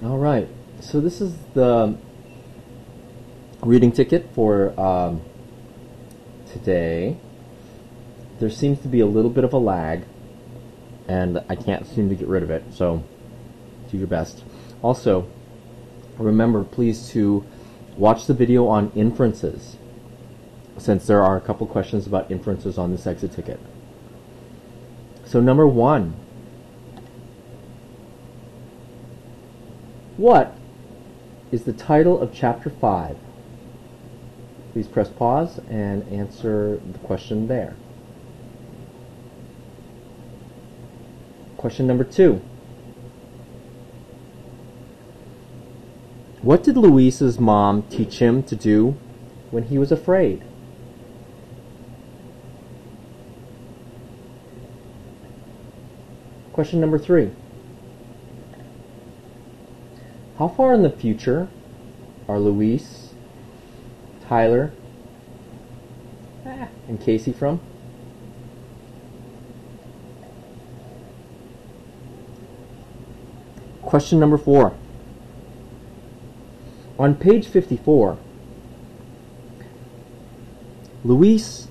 All right. So this is the reading ticket for um, today. There seems to be a little bit of a lag, and I can't seem to get rid of it. So do your best. Also, remember, please to watch the video on inferences, since there are a couple questions about inferences on this exit ticket. So number one. What is the title of chapter 5? Please press pause and answer the question there. Question number two. What did Luis's mom teach him to do when he was afraid? Question number three. How far in the future are Luis, Tyler, ah. and Casey from? Question number four. On page 54, Luis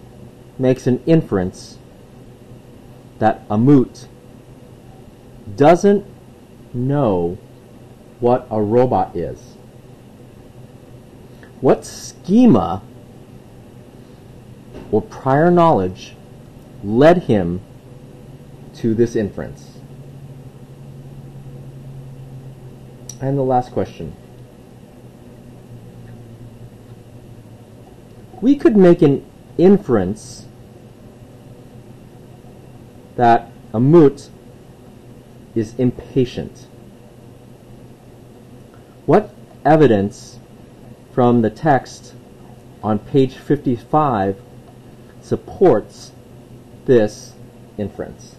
makes an inference that Amut doesn't know what a robot is. What schema or prior knowledge led him to this inference? And the last question. We could make an inference that Amut is impatient. What evidence from the text on page 55 supports this inference?